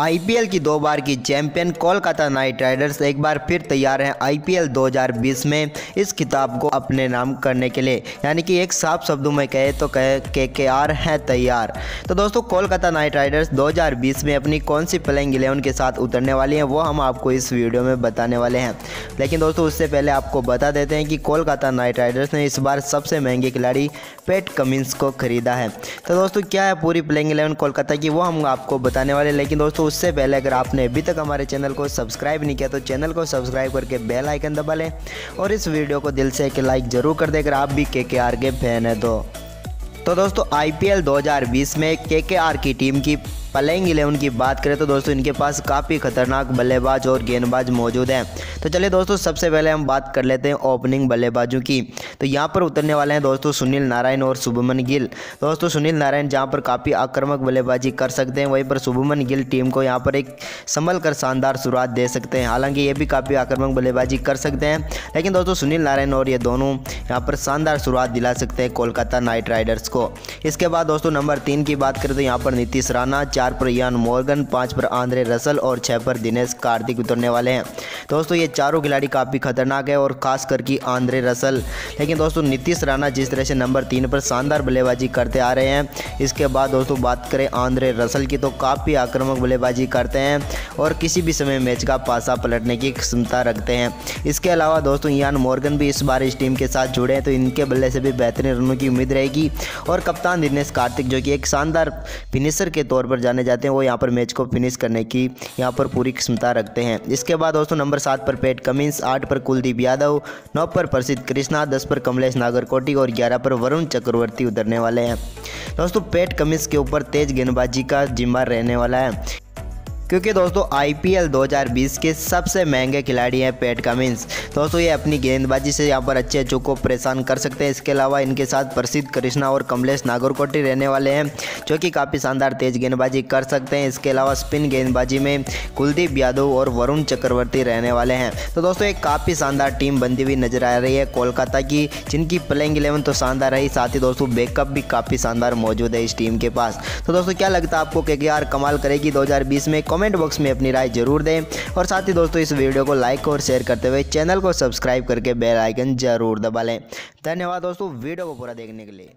IPL की दो बार की चैंपियन कोलकाता नाइट राइडर्स एक बार फिर तैयार हैं आईपीएल 2020 में इस खिताब को अपने नाम करने के लिए। यानी कि एक साफ़ शब्दों में कहे तो कहे के के आर हैं तैयार। तो दोस्तों, कोलकाता नाइट राइडर्स 2020 में अपनी कौन सी प्लेइंग इलेवन के साथ उतरने वाली हैं, वो हम आपको इस वीडियो में बताने वाले हैं। लेकिन दोस्तों, उससे पहले आपको बता देते हैं कि कोलकाता नाइट राइडर्स ने इस बार सबसे महँगे खिलाड़ी पेट कमिंस को खरीदा है। तो दोस्तों, क्या है पूरी प्लेइंग इलेवन कोलकाता की, वो हम आपको बताने वाले लेकिन दोस्तों उससे पहले अगर आपने अभी तक हमारे चैनल को सब्सक्राइब नहीं किया तो चैनल को सब्सक्राइब करके बेल आइकन दबा लें और इस वीडियो को दिल से एक लाइक ज़रूर कर दें अगर आप भी के के आर के फ़ैन है तो। तो दोस्तों आईपीएल 2020 में के के आर की टीम की प्लेइंग इलेवन की बात करें तो दोस्तों इनके पास काफ़ी खतरनाक बल्लेबाज और गेंदबाज मौजूद हैं। तो चलिए दोस्तों, सबसे पहले हम बात कर लेते हैं ओपनिंग बल्लेबाजों की। तो यहाँ पर उतरने वाले हैं दोस्तों सुनील नारायण और शुभमन गिल। दोस्तों सुनील नारायण जहाँ पर काफ़ी आक्रामक बल्लेबाजी कर सकते हैं, वहीं पर शुभमन गिल टीम को यहाँ पर एक संभल कर शानदार शुरुआत दे सकते हैं। हालाँकि ये भी काफ़ी आक्रामक बल्लेबाजी कर सकते हैं, लेकिन दोस्तों सुनील नारायण और ये दोनों यहाँ पर शानदार शुरुआत दिला सकते हैं कोलकाता नाइट राइडर्स को। इसके बाद दोस्तों नंबर तीन की बात करें तो यहाँ पर नीतीश राणा चार पर यान मॉर्गन, पाँच पर आंद्रे रसल और छः पर दिनेश कार्तिक उतरने वाले हैं। दोस्तों, ये चारों खिलाड़ी काफ़ी खतरनाक है और खास करके आंद्रे रसल। लेकिन दोस्तों, नीतीश राणा जिस तरह से नंबर तीन पर शानदार बल्लेबाजी करते आ रहे हैं, इसके बाद दोस्तों बात करें आंद्रे रसल की तो काफ़ी आक्रामक बल्लेबाजी करते हैं और किसी भी समय मैच का पासा पलटने की क्षमता रखते हैं। इसके अलावा दोस्तों, यान मॉर्गन भी इस बार इस टीम के साथ जुड़े हैं तो इनके बल्ले से भी बेहतरीन रनों की उम्मीद रहेगी। और कप्तान दिनेश कार्तिक, जो कि एक शानदार फिनिशर के तौर पर जाने जाते हैं, वो यहाँ पर मैच को फिनिश करने की यहाँ पर पूरी क्षमता रखते हैं। इसके बाद दोस्तों नंबर सात पर पेट कमिंस आठ पर कुलदीप यादव, नौ पर प्रसिद्ध कृष्णा, दस पर कमलेश नागरकोटी और ग्यारह पर वरुण चक्रवर्ती उतरने वाले हैं। दोस्तों पेट कमिंस के ऊपर तेज गेंदबाजी का जिम्मा रहने वाला है। क्योंकि दोस्तों आईपीएल 2020 के सबसे महँगे खिलाड़ी हैं पैट कमिंस दोस्तों, ये अपनी गेंदबाजी से यहाँ पर अच्छे अच्छों को परेशान कर सकते हैं। इसके अलावा इनके साथ प्रसिद्ध कृष्णा और कमलेश नागरकोटी रहने वाले हैं, जो कि काफ़ी शानदार तेज गेंदबाजी कर सकते हैं। इसके अलावा स्पिन गेंदबाजी में कुलदीप यादव और वरुण चक्रवर्ती रहने वाले हैं। तो दोस्तों, एक काफ़ी शानदार टीम बनती हुई नज़र आ रही है कोलकाता की, जिनकी प्लेइंग इलेवन तो शानदार रही। साथ ही दोस्तों बैकअप भी काफ़ी शानदार मौजूद है इस टीम के पास। तो दोस्तों, क्या लगता है आपको के कमाल करेगी दो हज़ार बीस में? कमेंट बॉक्स में अपनी राय ज़रूर दें। और साथ ही दोस्तों, इस वीडियो को लाइक और शेयर करते हुए चैनल को सब्सक्राइब करके बेल आइकन ज़रूर दबा लें। धन्यवाद दोस्तों, वीडियो को पूरा देखने के लिए।